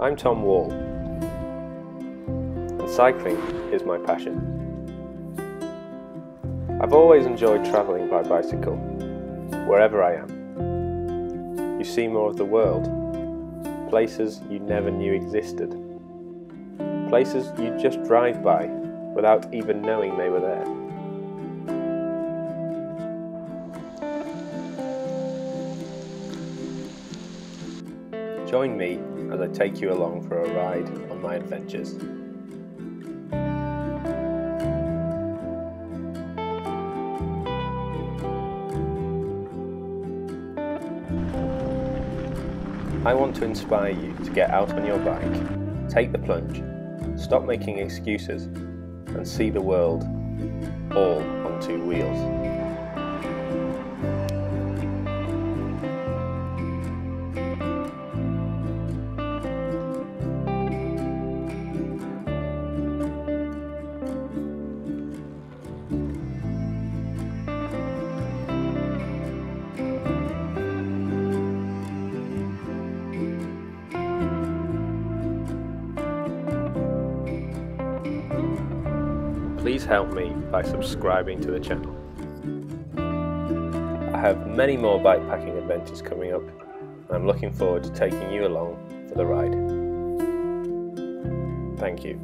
I'm Tom Wall, and cycling is my passion. I've always enjoyed travelling by bicycle, wherever I am. You see more of the world, places you never knew existed, places you just drive by without even knowing they were there. Join me as I take you along for a ride on my adventures. I want to inspire you to get out on your bike, take the plunge, stop making excuses, and see the world all on two wheels. Please help me by subscribing to the channel. I have many more bikepacking adventures coming up, and I'm looking forward to taking you along for the ride. Thank you.